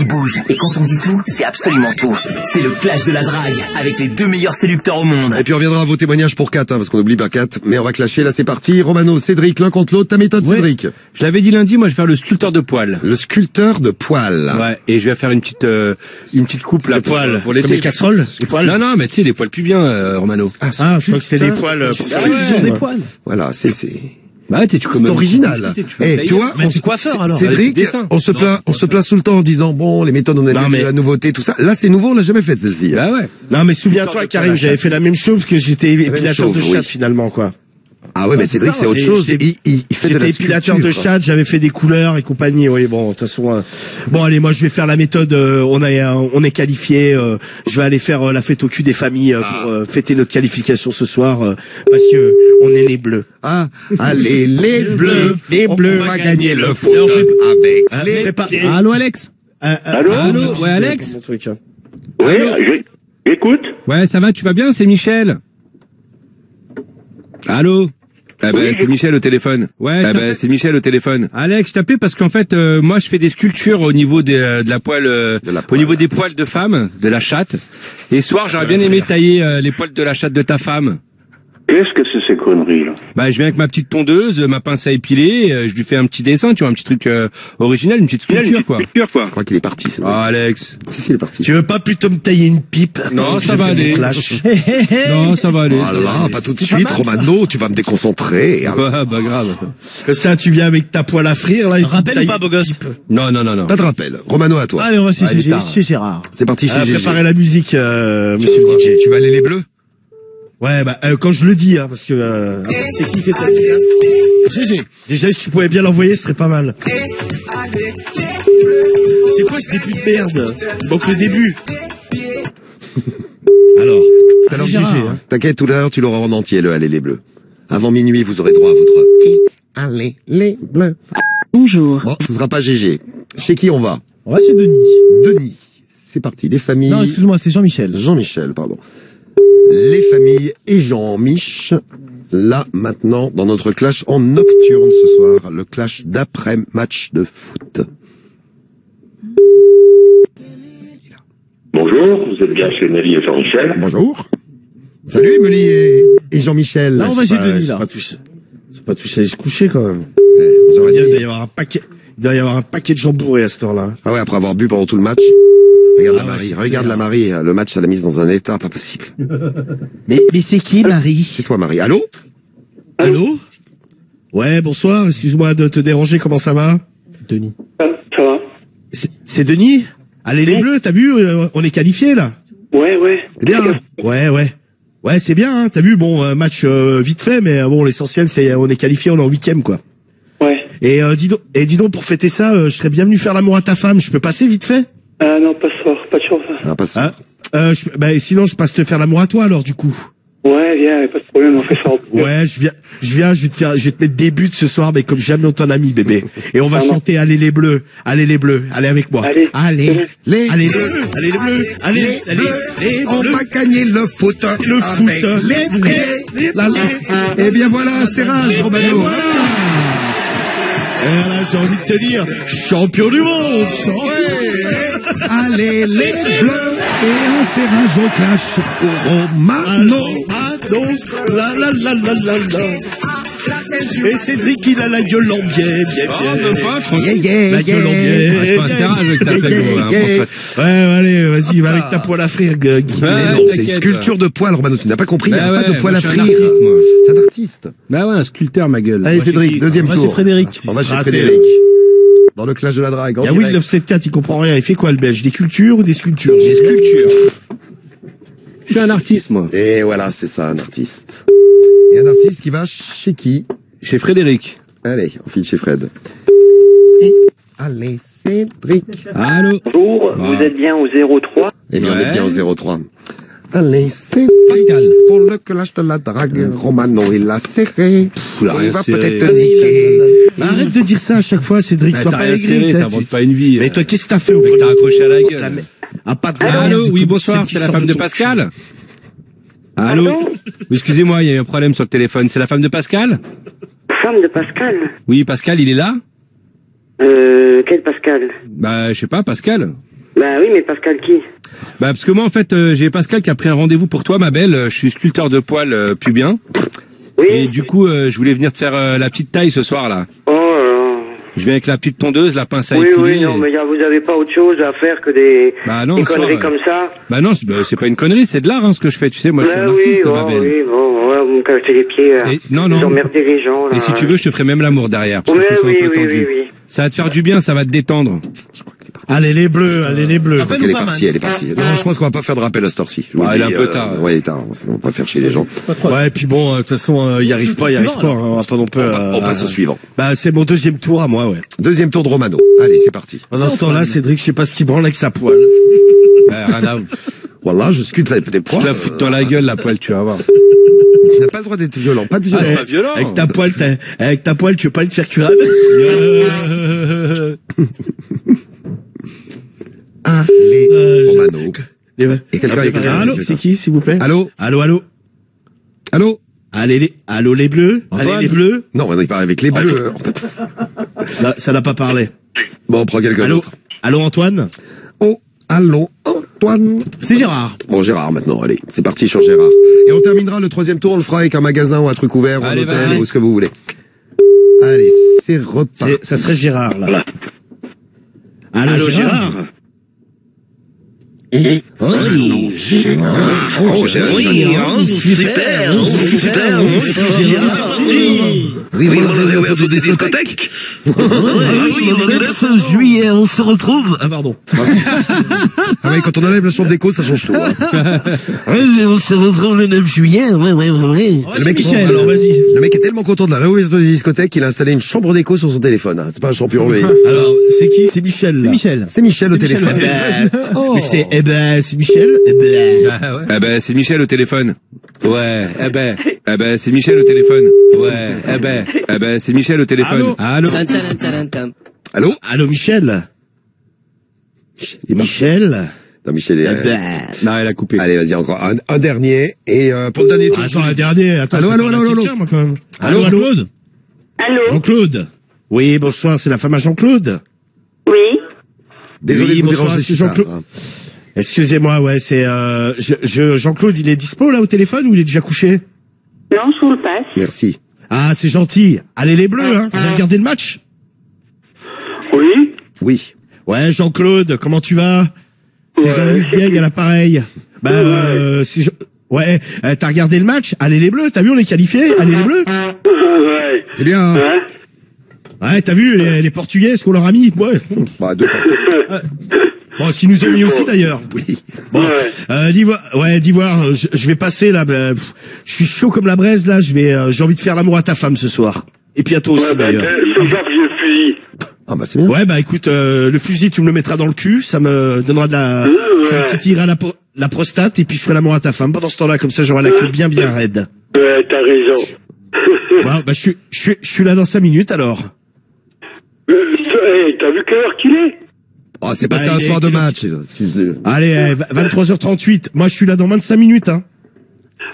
qui bouge. Et quand on dit tout, c'est absolument tout. C'est le clash de la drague, avec les deux meilleurs séducteurs au monde. Et puis on reviendra à vos témoignages pour 4, parce qu'on n'oublie pas 4. Mais on va clasher, là c'est parti. Romano, Cédric, l'un contre l'autre. Ta méthode, Ouais. Cédric Je l'avais dit lundi, moi je vais faire le sculpteur de poils. Le sculpteur de poils. Ouais, et je vais faire une petite euh, une petite coupe là pour, poils. pour les Comme les casseroles Les poils Non non, mais tu sais les poils plus bien euh, Romano. Ah, je crois que c'était des poils euh, pour faire ouais. les des poils. Voilà, c'est, c'est, Bah t'es tu c'est original. Eh, tu vois, Mais c'est se- coiffeur, alors. Cédric, dessins. on se plaint, on se plaint tout le temps en disant, bon, les méthodes, on a Non, mais- la nouveauté, tout ça. Là, c'est nouveau, on l'a jamais fait, celle-ci. Bah ouais. Non, mais souviens-toi, Karim, j'avais fait la même chose que j'étais épilateur chose, de chat, finalement, quoi. Ah ouais, mais c'est Cédric, c'est autre chose. Il, il, il fait de la J'étais épilateur de chat, j'avais fait des couleurs et compagnie. Oui, bon, de toute façon. euh, Bon, allez, moi, je vais faire la méthode. euh, on est, euh, on est qualifié. je vais aller faire la fête au cul des familles pour fêter notre qualification ce soir, parce que on est les bleus. Ah, allez, les bleus, Les on bleus. va gagner le foot on avec les... prépa- Allô Alex? Allô? Allô? Ouais Alex? Oui, j'écoute. Ouais, ça va, tu vas bien, c'est Michel? Allô? Eh ben, c'est Michel au téléphone. Ouais, eh ben, c'est Michel au téléphone. Alex, je t'appelais parce qu'en fait, euh, moi, je fais des sculptures au niveau des, euh, de la poêle, euh, De la au niveau des poils de femme, de la chatte. Et ce soir, j'aurais bien aimé tailler euh, les poils de la chatte de ta femme. Qu'est-ce que c'est ces conneries là? Bah, je viens avec ma petite tondeuse, ma pince à épiler, euh, je lui fais un petit dessin, tu vois, un petit truc euh, original, une petite sculpture, quoi. Je crois qu'il est parti, c'est vrai. Ah, Alex. Si, si, il est parti. Tu veux pas plutôt me tailler une pipe Non, ça va aller. non, ça va aller. ça va Voilà, aller. pas tout de suite, Romano, tu vas me déconcentrer. Ouais, bah grave. Que ça, tu viens avec ta poêle à frire là. Rappelle ou pas, une beau gosse. Non, non, non, non. Pas de rappel. Romano, à toi. Allez, on va chez, Gérard. C'est parti chez Ah, GG. préparez la musique, euh, monsieur DJ. Tu vas aller les bleus? Ouais, bah euh, quand je le dis, hein, parce que euh, c'est qui arrivé, hein GG. Déjà, si tu pouvais bien l'envoyer, ce serait pas mal. C'est quoi ce début de merde? Donc le début. Alors, Tout à l'heure, GG. Hein. T'inquiète, tout à l'heure, tu l'auras en entier, le Allez les bleus. Avant minuit, vous aurez droit à votre Et Allez les bleus. Bonjour. Bon, ce sera pas GG. Chez qui on va On va chez Denis. Denis. C'est parti, les familles. Non, excuse-moi, c'est Jean-Michel. Jean-Michel, pardon. Les familles et Jean-Mich. Là, maintenant, dans notre clash en nocturne ce soir, le clash d'après-match de foot. Bonjour, vous êtes bien chez Nelly et Jean-Michel. Bonjour. Salut, Emily et, et Jean-Michel. Là, on va chez Denis, là. pas tous, c'est pas tous allés se coucher quand même. Eh, On va aurez dire, il dit- doit y avoir un paquet, il doit y avoir un paquet de gens bourrés à cette heure-là. Ah ouais, après avoir bu pendant tout le match. Regarde Ah la ouais, Marie, regarde la Marie. Le match, elle l'a mise dans un état pas possible. Mais, mais c'est qui, Marie? C'est toi, Marie. Allô? Allô? Ouais, bonsoir, excuse-moi de te déranger, comment ça va? Denis. Ça, va C'est Denis? Allez les bleus, t'as vu, euh, on est qualifiés là? Ouais, ouais. C'est bien, hein? Ouais, ouais. Ouais, c'est bien, hein, t'as vu, bon, match euh, vite fait, mais euh, bon, l'essentiel, c'est on est qualifié, on est en huitième, quoi. Ouais. Et, euh, dis donc, et dis donc, pour fêter ça, euh, je serais bien venu faire l'amour à ta femme, je peux passer vite fait? Ah non, pas pas de chance. Ah, pas sûr. Hein euh, je, bah, Sinon, je passe te faire l'amour à toi, alors, du coup. Ouais, viens, pas de problème, on fait ça. en- Ouais, je viens, je viens, je vais te faire, je vais te mettre des buts ce soir, mais comme jamais on t'en a mis, bébé. Et on va Ça chanter Allez les bleus, allez les bleus, allez avec moi. Allez. allez, Les allez les bleus, allez les bleus, allez, allez, les On bleus. va gagner le foot. Le foot. Les bleus. La, la. Eh bien voilà, c'est rage, Romano. Et là, j'ai envie de te dire, champion du monde, Allez, les bleus. Et un serrage au clash au Romano. la la la la la la. Et Cédric, il a la gueule en biais, bien, Oh, bien. même pas. Yeah, yeah, La gueule en yeah. biais. C'est serrage avec ta Yeah, yeah, hein, yeah. Ouais, allez, vas-y, va avec ta poêle à frire, Guy. Mais non, c'est sculpture de poil, Romano. Tu n'as pas compris, il n'y a pas de poil moi, à frire. artiste, moi. C'est un artiste. Bah ouais, un sculpteur, ma gueule. Allez, Moi, Cédric, deuxième tour. chez Frédéric. On va chez Raté. Frédéric. Dans le clash de la drague. Il y a. Will 974, il comprend rien. Il fait quoi, le belge? Des cultures ou des sculptures? Des sculptures. Je suis un artiste, moi. Et voilà, c'est ça, un artiste. Et un artiste qui va chez qui? Chez Frédéric. Allez, on file chez Fred. Et allez, Cédric. Allô? Bonjour, Ah. vous êtes bien au 03 Eh bien, on est bien au 03. Allez, c'est Pascal. Pour le clash de la drague, Romano, il l'a serré. il a il va peut-être te niquer. Arrête de dire ça à chaque fois, Cédric. Sois pas aigri. t'inventes pas une vie. Mais toi, qu'est-ce que t'as fait au t'as accroché à la gueule. Ah, pas de Allô, oui, bonsoir, c'est la femme de Pascal Allô Excusez-moi, il y a eu un problème sur le téléphone. C'est la femme de Pascal Femme de Pascal Oui, Pascal, il est là Euh, quel Pascal? Bah, je sais pas, Pascal. Ben oui, mais Pascal qui? Bah parce que moi en fait euh, j'ai Pascal qui a pris un rendez-vous pour toi ma belle. Je suis sculpteur de poils euh, pubien. Oui. Et du coup euh, je voulais venir te faire euh, la petite taille ce soir là. Oh là là. Je viens avec la petite tondeuse, la pince à Oui, épiler. oui, non, et- mais vous avez pas autre chose à faire que des, Bah non, des soir, conneries euh, comme ça? Bah non, c'est bah, c'est pas une connerie, c'est de l'art hein, ce que je fais. Tu sais, moi je suis Ben un artiste oui, ma belle. oui, bon, ouais, vous me cassez les pieds. Et- non, non. Vous les gens, là. Et si tu veux, je te ferai même l'amour derrière, parce que Oui, je te sens oui, un peu oui, tendu. oui, oui. Ça va te faire du bien, ça va te détendre. Allez les bleus, allez les bleus. Je crois qu'elle est partie, elle est partie. Non, je pense qu'on va pas faire de rappel à cette heure-ci. Je vous Ouais, le il est un peu euh, tard. Ouais, tard. On va pas faire chier les gens. Ouais, et puis bon, euh, de toute façon, euh, il arrive pas, il arrive pas. hein, on va pas non plus. euh, On passe au suivant. Bah c'est mon deuxième tour à moi, ouais. Deuxième tour de Romano. Allez, c'est parti. Pendant ce temps-là, Cédric, je sais pas ce qu'il branle avec sa poêle. Rien. Voilà, je sculpte la- des Je poils. te la fous dans la gueule, la poêle, tu vas voir. Tu n'as pas le droit d'être violent. Pas de violence. c'est pas violent. Avec ta poêle, t'as- avec ta poêle, tu veux pas le faire curer Allez, Euh, Romano. Et Et quelqu'un avec un Allô, c'est qui, s'il vous plaît Allô Allô, allô Allô Allez, les, allô les bleus Antoine Allez les bleus Non, on est pas avec les bleus. Là, ça n'a pas parlé. Bon, on prend quelqu'un Allô d'autre. Allô Antoine Oh, allô, Antoine. C'est Gérard. Bon, Gérard maintenant, allez, c'est parti sur Gérard. Et on terminera le troisième tour, on le fera avec un magasin ou un truc ouvert ou un Allez, hôtel ou ce que vous voulez. Allez, c'est reparti. Ça serait Gérard, là. Allô, Gérard Oh, Gérard. Oui, super, super, discothèques. le 9 juillet, on se retrouve. Ah, pardon. Ah quand on enlève la chambre d'écho, ça change tout. hein. Oui, on se retrouve le 9 juillet, ouais, ouais, ouais, ouais. Le mec, alors vas-y. Le mec est tellement content de la réouverture des discothèques qu'il a installé une chambre d'écho sur son téléphone. C'est pas un champion, lui. Alors, c'est qui C'est Michel. C'est. Michel. C'est Michel au téléphone. c'est, eh ben, c'est Michel. Eh ben. Ah ouais. Eh ben, c'est Michel au téléphone. Ouais, eh ben, eh ben, c'est Michel au téléphone. Ouais, eh ben, eh ben, c'est Michel au téléphone. Allô Allô Allô, Michel parti. Michel Non, Michel est... Eh ben. Non, elle a coupé. Allez, vas-y, encore un, un dernier. Et euh, pour le dernier tour... Attends, un dernier. Attends, Allô, allô, allô, allô, petite moi, quand même. Allô, Allô, Claude Allô Jean-Claude Oui, bonsoir, c'est la femme à Jean-Claude. Oui Désolé Oui, de vous bonsoir, déranger c'est Jean-Claude. Excusez-moi, ouais, c'est euh, je, je- Jean-Claude, il est dispo là au téléphone ou il est déjà couché? Non, je vous le passe. Merci. Ah, c'est gentil. Allez les bleus, hein. Vous avez regardé le match? Oui Oui. Ouais, Jean-Claude, comment tu vas? C'est Ouais. Jean-Louis Vieille à l'appareil. Bah, euh, c'est Jean- Ouais, euh, t'as regardé le match? Allez les bleus, t'as vu, on est qualifiés? Allez les bleus? Ouais. C'est bien. hein Ouais, t'as vu les, les Portugais, ce qu'on leur a mis? Ouais. Bah, deux. Bon, ce qu'ils nous ont mis aussi d'ailleurs. Oui. Bon, euh, d'Ivoire, ouais, d'Ivoire, je, je vais passer là. bah, pff, je suis chaud comme la braise là. Je vais, euh, j'ai envie de faire l'amour à ta femme ce soir. Et puis à toi aussi Ouais, bah, d'ailleurs. fusil. Ah, bah, c'est bien. Ouais, bah écoute, euh, le fusil, tu me le mettras dans le cul, ça me donnera de la, ça me titillera la, la prostate, et puis je ferai l'amour à ta femme pendant ce temps-là, comme ça j'aurai la queue bien bien raide. Ouais, t'as raison. Ouais, bah je suis, je suis, je suis là dans cinq minutes alors. Euh, hey, t'as vu quelle heure qu'il est? Oh, c'est passé Bah, un est- soir de match. Allez, euh, 23h38. Moi, je suis là dans 25 minutes, hein.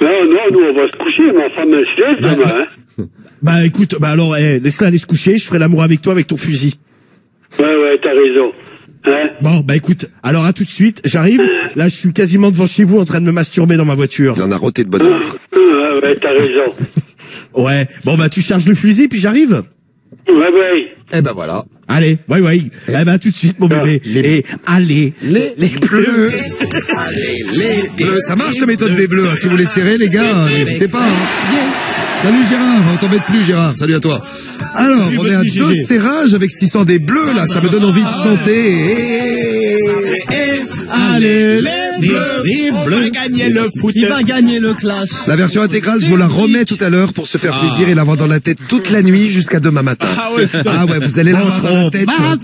Non, non, nous, on va se coucher. Ma femme, elle se lève Bah, demain, hein. Bah écoute, bah alors, eh, laisse-la aller se coucher. Je ferai l'amour avec toi avec ton fusil. Ouais, ouais, t'as raison. Hein Bon, bah écoute, alors à tout de suite. J'arrive. Là, je suis quasiment devant chez vous, en train de me masturber dans ma voiture. Il en a roté de bonne heure. Ouais, ouais, t'as raison. Ouais. Bon, bah tu charges le fusil, puis j'arrive. Ouais, ouais. Eh ben voilà. Allez, ouais, ouais. Eh ben tout de suite, mon bébé. Et allez, les, les bleus. Bleus, Ça marche la méthode des bleus. hein. Si vous les serrez, les gars, n'hésitez pas. hein. Salut Gérard, on t'embête plus Gérard. Salut à toi. Alors, Salut, on est à deux serrages avec cette histoire des bleus là. Ça me donne envie de chanter. Allez, les bleus. Les bleus. gagner le foot. Il va gagner le clash. La version intégrale, je vous la remets tout à l'heure pour se faire plaisir et l'avoir dans la tête toute la nuit jusqu'à demain matin. Ah ouais, vous allez l'avoir dans la tête. Va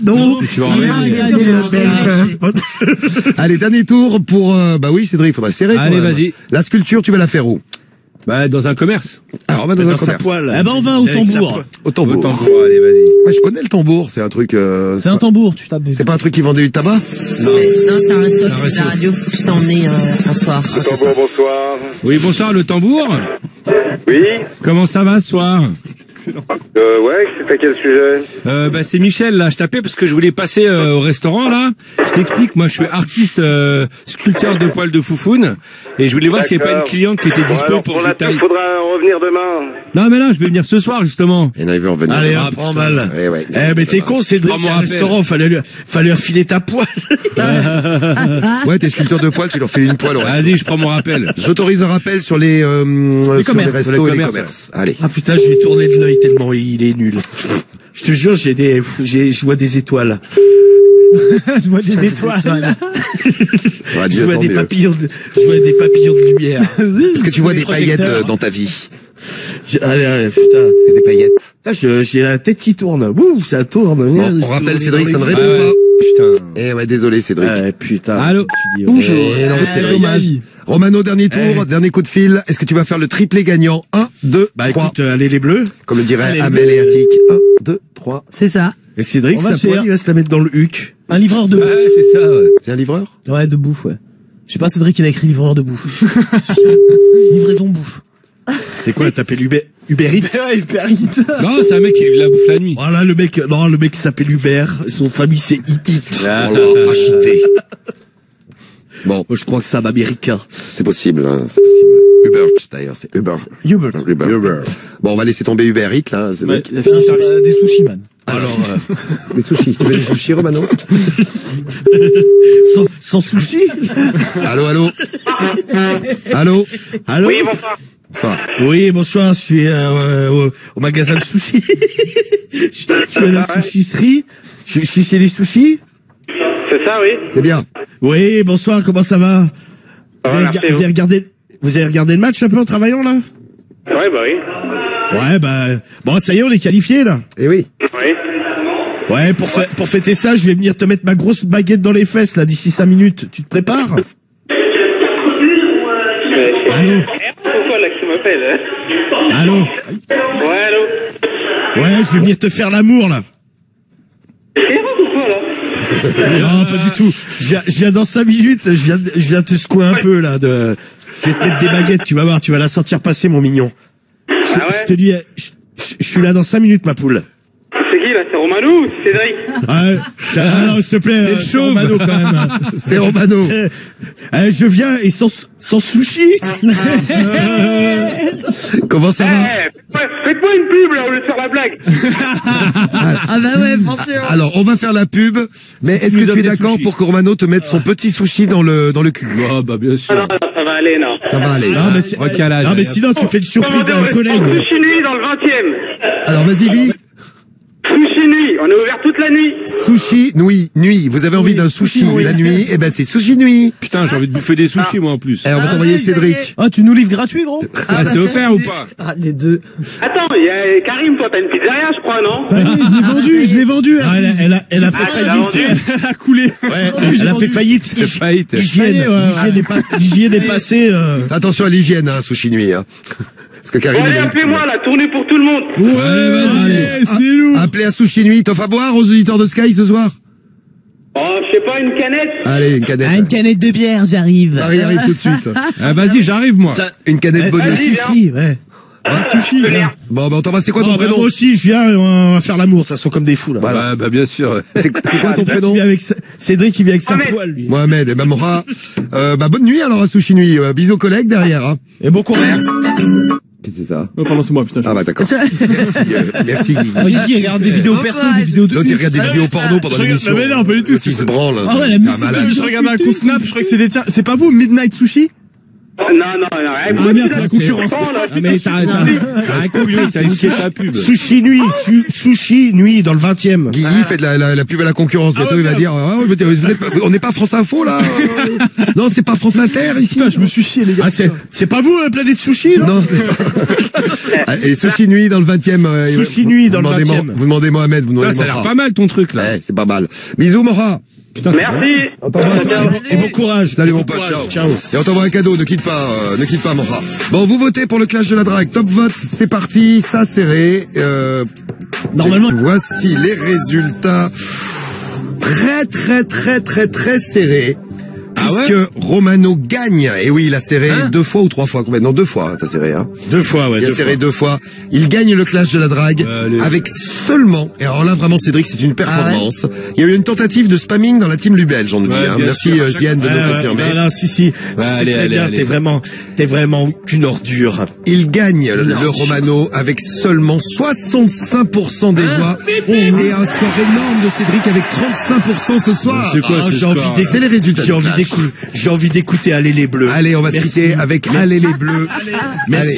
Belge. Allez, dernier tour pour... euh, bah oui, Cédric, il faudra serrer. quand Allez, vas-y. La sculpture, tu vas la faire où? Bah, dans un commerce. Alors, on va dans, un Dans commerce. poêle. Eh ben, on va au tambour. Au tambour. Au tambour, allez, vas-y. Ouais, je connais le tambour, c'est un truc... euh, C'est un pas- tambour, tu tapes des. C'est pas un truc qui vendait du tabac Non, c'est un resto de la radio. Je t'ai emmené euh, un soir. Tambour, bonsoir. Oui, bonsoir, le tambour. Oui Comment ça va ce soir Euh, ouais, c'est à quel sujet Euh, bah, c'est Michel là. Je tapais parce que je voulais passer euh, au restaurant là. Je t'explique. Moi, je suis artiste euh, sculpteur de poils de foufoune et je voulais voir s'il n'y avait pas une cliente qui était dispo alors, pour pour que je la taille. pub, faudra revenir demain. Non, mais là, je vais venir ce soir justement. Et non, il veut revenir. Allez, hop, prends putain. mal. Eh ouais. Eh, mais t'es con, Cédric, un restaurant, fallait lui, fallait lui filer ta poêle. Ouais, t'es sculpteur de poils, tu leur fais une poêle. Vas-y, je prends mon rappel. J'autorise un rappel sur les, euh, sur les commerces, restos sur les et les commerces. Allez. Ah putain, je vais tourner de l'œil tellement il est nul. Je te jure, j'ai des, j'ai, je vois des étoiles. Je vois des étoiles. Ouais, Je vois des mieux. papillons de, je vois des papillons de lumière. Est-ce que tu vois des paillettes euh, dans ta vie Allez, allez, putain. Et Des paillettes Putain, je- j'ai la tête qui tourne. Ouh, ça tourne. Bon, on rappelle Cédric, ça ne répond Ah ouais. pas. Putain. Eh ouais, désolé Cédric. Ouais, putain. Allô Tu dis, Eh non, c'est Ah, dommage. Romano, dernier tour, Eh. dernier coup de fil. Est-ce que tu vas faire le triplé gagnant? 1, 2, Bah 3 écoute, euh, allez les bleus. Comme le dirait allez, Amel et Attic. 1, 2, 3. C'est ça. Et Cédric, faire. poêle, il va se la mettre dans le huc. Un livreur de Ouais, bouffe. c'est ça. Ouais. C'est un livreur? Ouais, de bouffe, ouais. Je sais pas, Cédric, il a écrit livreur de bouffe. Livraison bouffe. C'est quoi, t'appelles Uber, Uber Eats? Ouais, vite. Non, c'est un mec qui livre la bouffe la nuit. Voilà, le mec, non, le mec qui s'appelle Hubert, son famille c'est It. Oh là, acheté. Bon, Moi, je crois que c'est un américain. c'est possible, hein, c'est possible. Hubert, d'ailleurs, c'est Uber. Hubert. Uber. Bon, on va laisser tomber Uber Eats, là. C'est Ouais, a fini sur euh, des sushis, man. Alors, euh, Des sushis. Tu veux des sushis, Romano sans, sans sushi Allô, allô Allô Allô Oui, bonsoir. Bonsoir. Oui, bonsoir, je suis euh, au, au magasin de sushi. je, suis à la sushisserie. Je, je suis chez les sushis. C'est ça, oui C'est bien. Oui, bonsoir, comment ça va vous, avez, vous. avez regardé vous avez regardé le match un peu en travaillant là? Ouais, bah oui. Ouais, bah bon, ça y est, on est qualifié là. Eh oui. Oui. Ouais, pour, fa- pour fêter ça, je vais venir te mettre ma grosse baguette dans les fesses là d'ici 5 minutes. Tu te prépares? Allô? Pourquoi là que tu m'appelles Allô? Ouais, allô? Ouais, je vais venir te faire l'amour là Non, pas du tout. Je viens, je viens dans 5 minutes, je viens, je viens te secouer un peu là. De... Je vais te mettre des baguettes, tu vas voir, tu vas la sentir passer mon mignon. Je, Ah ouais je te dis, je, je- je suis là dans 5 minutes ma poule. C'est qui là C'est Romanou ou c'est Cédric ça- ah non, s'il te plaît, C'est euh. Romano quand même. C'est Romano. Eh, eh, je viens et sans, sans sushi. Comment ça va Eh, faites-moi- une pub là au lieu de faire la blague Ah bah ouais, bien sûr. Alors, on va faire la pub, mais est-ce que tu es d'accord pour que Romano te mette son petit sushi dans le, dans le cul Oh, bah, bien Ah sûr. non, non, ça va aller, non. Ça va aller. Non, mais, Recalage. non, mais hop. sinon, tu fais une surprise à un collègue. Sushi Nuit dans le 20 e Alors, vas-y, dis. Sushi Nuit, on est ouvert toute la nuit. Sushi, nuit, nuit. Vous avez envie d'un sushi la nuit? Eh ben, c'est sushi nuit. Putain, j'ai envie de bouffer des sushis, moi, en plus. Eh, on va Ah, t'envoyer Cédric. Ah, tu nous livres gratuit, gros? Ah, c'est bah, offert ou pas? Ah, les deux. Attends, il y a Karim, toi t'as une pizzeria, je crois, non Ça y est, je l'ai Ah, vendu, ça je l'ai vendu. Ah, elle, a, elle, a, elle a fait Ah, t'as vendu faillite. Elle a coulé. Ouais, elle a fait faillite. Faillite. Hygiène, Ça y est, ouais. l'hygiène est, pas- l'hygiène est passée. Euh... Attention à l'hygiène, hein, sushi nuit. Hein. Parce que Karim, Bon, allez, appelez-moi là, tournez pour tout le monde. Ouais, vas-y, c'est lourd. Appelez à Sushi Nuit. T'offres à boire aux auditeurs de Sky ce soir Oh, je sais pas, une canette Allez, une canette. Ah, une canette de bière, j'arrive. Marie arrive tout de suite. Ah, vas-y, j'arrive, moi. Une canette bonus. Vas-y, ouais. Ah, sushi. Bon, bah. C'est quoi ton Non, bah, prénom moi aussi, je viens, on va faire l'amour, de toute façon, comme des fous, là. Voilà. Bah, bien sûr. C'est quoi ton Cédric, prénom il avec sa- Cédric, qui vient avec sa Mohamed. poêle, lui. Mohamed et Mamora. Euh, bah, bonne nuit alors à Sushi Nuit. Euh, bisous collègues derrière. Hein. Et bon courage. Qu'est-ce que c'est ça Oh, pardon, c'est moi, putain. Ah bah d'accord. Merci, euh, merci Guigui. Oh, Guigui, regarde des vidéos perso, des vidéos de. L'autre il regarde des Ah, vidéos ça- porno pendant je regarde- l'émission. mais non, pas du tout, Il se branle. Ah ouais, la musique, malade. je regardais un compte Snap, je croyais que c'était tiens, c'est pas vous, Midnight Sushi? Non, non, non. Ah merde, c'est la concurrence. Ah, mais t'as, t'as, t'as un T'as ta pub. Sushi nuit, su- sushi nuit dans le 20 e Guigui fait de la, la, la pub à la concurrence. Bientôt il va dire, ah, ouais, mais vous êtes pas- on n'est pas France Info là. euh. non, c'est pas France Inter ici. Putain, je me suis chié, les gars. Ah, c'est, c'est pas vous, euh, Planète Sushi, là Non, c'est pas. Et Sushi Nuit dans le 20e. euh, Sushi vous- Nuit dans le demandez 20e. Mo- Vous demandez Mohamed, vous demandez ça a l'air pas mal, ton truc, là. Ouais, c'est pas mal. Bisous Mora. Merci. On. Et bon, et bon courage. Salut Bon mon pote, ciao. Et on t'envoie un cadeau, ne quitte pas, euh, ne quitte pas Mora. Bon, vous votez pour le clash de la drague. Top vote, c'est parti, ça serré. Euh, Normalement- Voici les résultats. Très très très très très serrés. Ah ouais puisque Romano gagne. Et oui, il a serré Hein deux fois ou trois fois. Non, deux fois, t'as serré, hein. Deux fois, ouais. Il a deux serré fois. deux fois. Il gagne le clash de la drague Allez. avec seulement, et alors là vraiment Cédric, c'est une performance. Il y a eu une tentative de spamming dans la team Lubelge, on nous dit. Ouais, hein. Merci sûr, euh, Ziane de Ouais, nous ouais, confirmer. non, non, si, si. allez, très allez, bien. T'es vraiment, t'es vraiment qu'une ordure. Il gagne le, le Romano avec seulement 65% des Hein voix et un score énorme de Cédric avec 35% ce soir. C'est quoi Ah, j'ai envie score d'écouter- C'est les résultats J'ai envie j'ai envie d'écouter Allez les Bleus. Allez, on va se Merci. quitter avec Merci. Allez les Bleus. Merci. Allez.